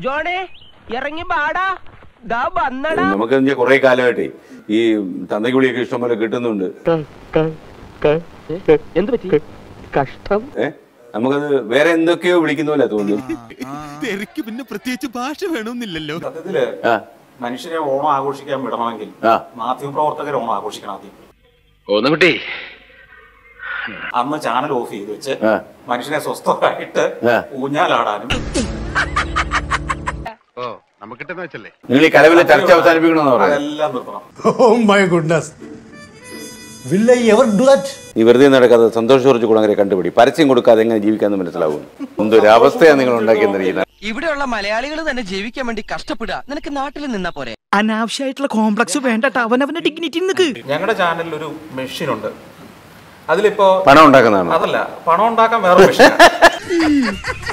ജോണേ ഇറങ്ങി പാടാ ദാ വന്നടാ. നമുക്ക് കുറെ കാലമായിട്ടേ ഈ തന്തയ്ക്കുള്ളിയൊക്കെ ഇഷ്ടം പോലെ കിട്ടുന്നുണ്ട് എന്ത് പറ്റി? കഷ്ടം. നമുക്കത് വേറെ എന്തൊക്കെയോ വിളിക്കുന്ന പോലെ തോന്നുന്നു. പിന്നെ പ്രത്യേകിച്ച് ഭാഷ വേണമെന്നില്ലല്ലോ. സത്യത്തിൽ മനുഷ്യനെ ഓണം ആഘോഷിക്കാൻ വിടണമെങ്കിൽ ആ. മാധ്യമ പ്രവർത്തകർ ഓണം ആഘോഷിക്കണം ആദ്യം. ഒന്നുകുട്ടി അന്ന് ചാനൽ ഓഫ് ചെയ്ത് വെച്ച്. മനുഷ്യനെ സ്വസ്ഥമായിട്ട് ഊഞ്ഞാലാടാനും ഓ വെച്ചല്ലേ? നിങ്ങൾ ഈ കലവിലെ ചർച്ച അവസാനിപ്പിക്കണമെന്ന് നിർത്തണം. Oh? ഈ വെറുതെ നടക്കാതെ സന്തോഷ് ജോർജ് കുളങ്ങരെ കണ്ടുപിടി. പരസ്യം കൊടുക്കാതെ എങ്ങനെ ജീവിക്കാന്ന് മനസ്സിലാവും. എന്തൊരു അവസ്ഥയാണ് നിങ്ങൾ ഉണ്ടാക്കിയെന്നറിയില്ല. ഇവിടെയുള്ള മലയാളികൾ തന്നെ ജീവിക്കാൻ വേണ്ടി കഷ്ടപ്പെടുക. നിനക്ക് നാട്ടിൽ നിന്നാ പോരെ. അനാവശ്യമായിട്ടുള്ള കോംപ്ലക്സ് വേണ്ട അവനവന്റെ ഡിഗ്നിറ്റി ഞങ്ങളുടെ ചാനലിൽ ഒരു മെഷീൻ ഉണ്ട്. അതിലിപ്പോ പണം ഉണ്ടാക്കുന്നതാണ്? അതല്ല പണം ഉണ്ടാക്കാൻ വേറെ മെഷീൻ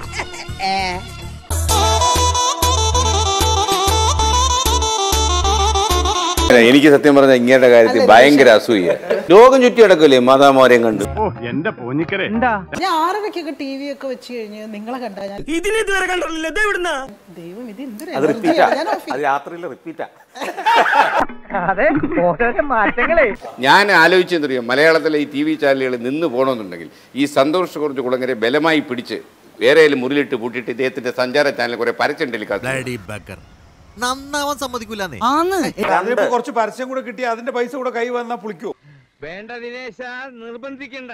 എനിക്ക് സത്യം പറഞ്ഞ ഇങ്ങയുടെ കാര്യത്തിൽ ഭയങ്കര അസൂയ. ലോകം ചുറ്റി അടക്കല്ലേ മാതാമോരെയും കണ്ടു? ഓ എന്റെ പോഞ്ഞിക്കരെ ഞാൻ ആറരക്കൊക്കെ ടി വി ഒക്കെ വെച്ച് കഴിഞ്ഞ് നിങ്ങളെ കണ്ടാ ഞാൻ ഇതിനെ ഇതുവരെ കണ്ടിട്ടില്ല. ദൈവം ഇത് എന്തൊരു അത് റിപ്പീറ്റാ അത് രാത്രിയിൽ റിപ്പീറ്റാ അതെ മാറ്റങ്ങളെ. ഞാൻ ആലോചിച്ചെന്നറിയാം മലയാളത്തിലെ ഈ ടി വി ചാനലുകൾ നിന്ന് പോകണമെന്നുണ്ടെങ്കിൽ ഈ സന്തോഷ് കുറച്ച് കുളങ്ങരെ ബലമായി പിടിച്ച് വേറെ മുറിലിട്ട് പൂട്ടിയിട്ട് ഇദ്ദേഹത്തിന്റെ സഞ്ചാര ചാനൽ കുറെ പരച്ചുണ്ടെങ്കിൽ നന്നാവാൻ സമ്മതിക്കൂലെന്നേ. അതിനിപ്പോ കുറച്ച് പരസ്യം കൂടെ കിട്ടി അതിന്റെ പൈസ കൂടെ കൈ വന്നാ പുളിക്കോ. വേണ്ട ദിനേശ നിർബന്ധിക്കണ്ട.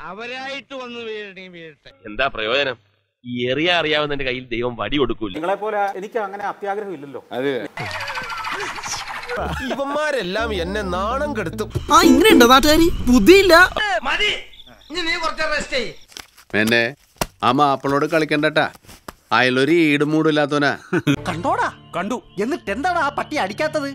അവരായിട്ട് വന്ന് വീഴണേ വീഴട്ടെ. എന്താ പ്രയോജനം? ഈ എറിയ അറിയാവുന്നതിന്റെ കയ്യിൽ ദൈവം വടി കൊടുക്കൂല. നിങ്ങളെ പോലെ എനിക്ക് അങ്ങനെ അത്യാഗ്രഹം ഇല്ലല്ലോ. അതെ. ഇവന്മാരെല്ലാം എന്നെ നാണം കെടുത്തും. ആ ഇങ്ങനെയുണ്ടോ നാട്ടുകാരി? ബുദ്ധിയില്ല. മതി. നീ കുറച്ച് റെസ്റ്റ് ചെയ്യ്. എന്നെ അമ്മ മാപ്പിളോട് കളിക്കണ്ടട്ടാ. അയാളൊരു ഈട് മൂടില്ലാത്തവനാ കണ്ടോടാ. കണ്ടു. എന്നിട്ട് എന്താണ് ആ പട്ടി അടിക്കാത്തത്?